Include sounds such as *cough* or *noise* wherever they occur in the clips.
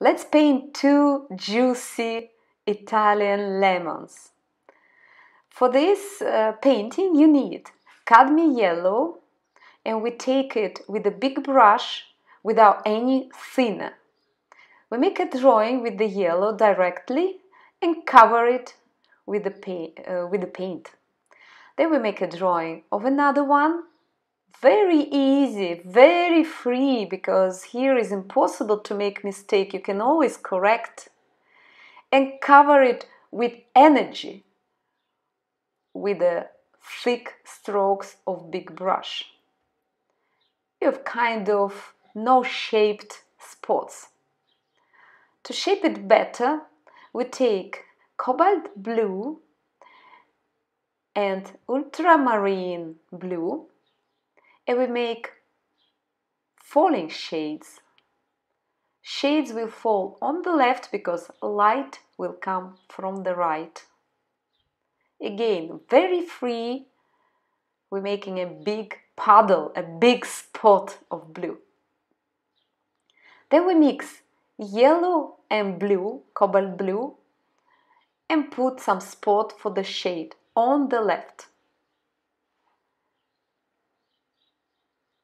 Let's paint two juicy Italian lemons. For this uh, painting you need cadmium yellow and we take it with a big brush without any thinner. We make a drawing with the yellow directly and cover it with the, uh, with the paint. Then we make a drawing of another one very easy, very free, because here is impossible to make mistake. You can always correct and cover it with energy with the thick strokes of big brush. You have kind of no shaped spots. To shape it better, we take cobalt blue and ultramarine blue and we make falling shades. Shades will fall on the left because light will come from the right. Again, very free, we're making a big puddle, a big spot of blue. Then we mix yellow and blue, cobalt blue, and put some spot for the shade on the left.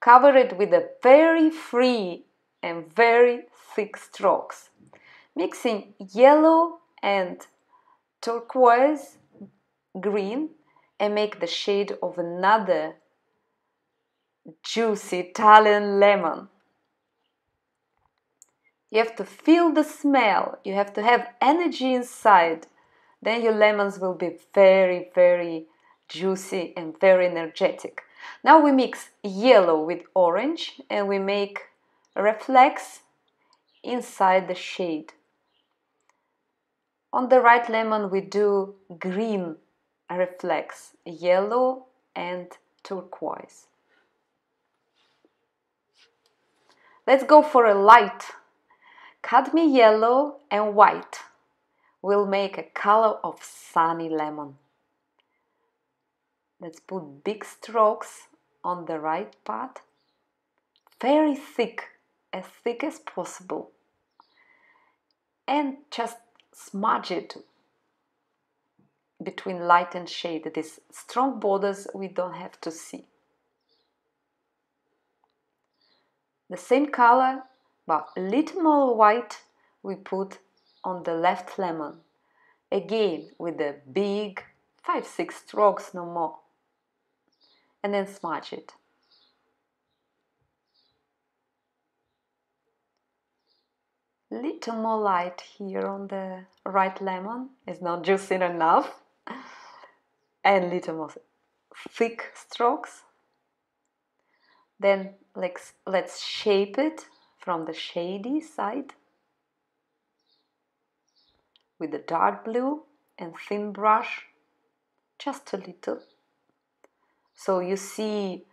Cover it with a very free and very thick strokes, mixing yellow and turquoise green and make the shade of another juicy Italian lemon. You have to feel the smell, you have to have energy inside. Then your lemons will be very, very juicy and very energetic. Now we mix yellow with orange and we make a reflex inside the shade. On the right lemon we do green reflex, yellow and turquoise. Let's go for a light cadmium yellow and white will make a color of sunny lemon. Let's put big strokes on the right part, very thick, as thick as possible, and just smudge it between light and shade. These strong borders we don't have to see. The same color, but a little more white, we put on the left lemon. Again with the big 5-6 strokes, no more and then smudge it. Little more light here on the right lemon is not juicy enough *laughs* and little more thick strokes. Then let's, let's shape it from the shady side with the dark blue and thin brush, just a little. So you see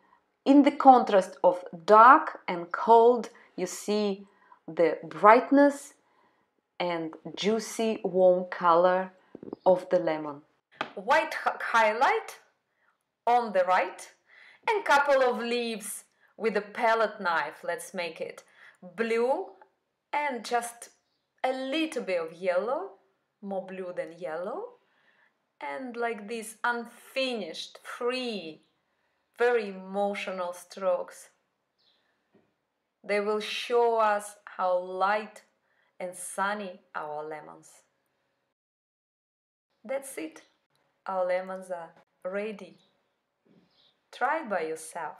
in the contrast of dark and cold, you see the brightness and juicy warm color of the lemon. White highlight on the right and couple of leaves with a palette knife. Let's make it blue and just a little bit of yellow, more blue than yellow, and like this unfinished, free very emotional strokes. They will show us how light and sunny our lemons. That's it. Our lemons are ready. Try by yourself.